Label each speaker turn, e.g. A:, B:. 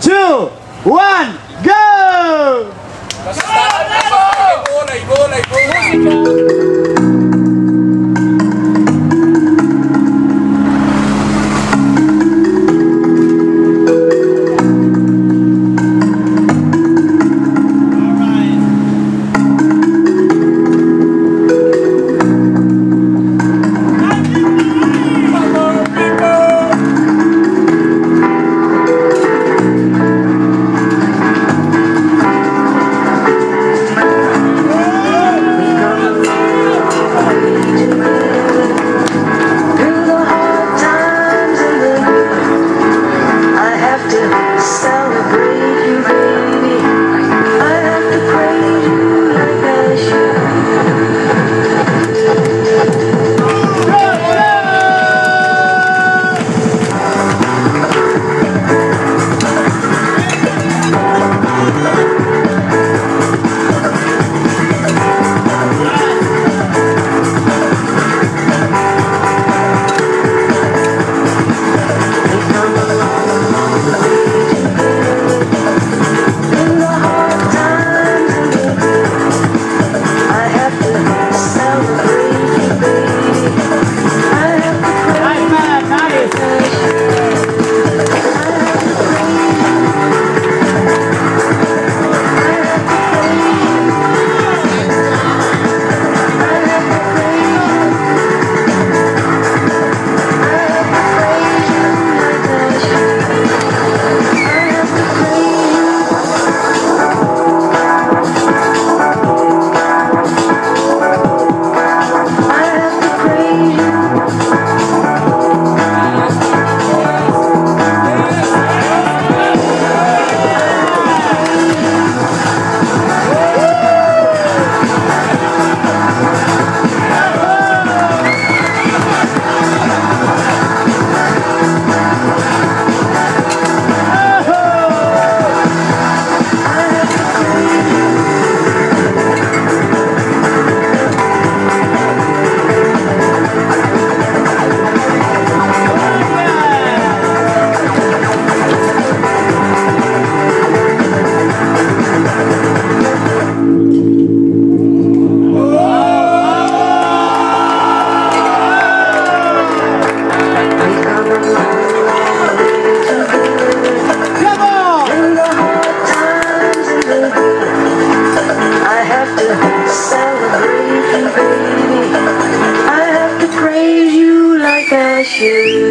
A: two, one, go!
B: go! you.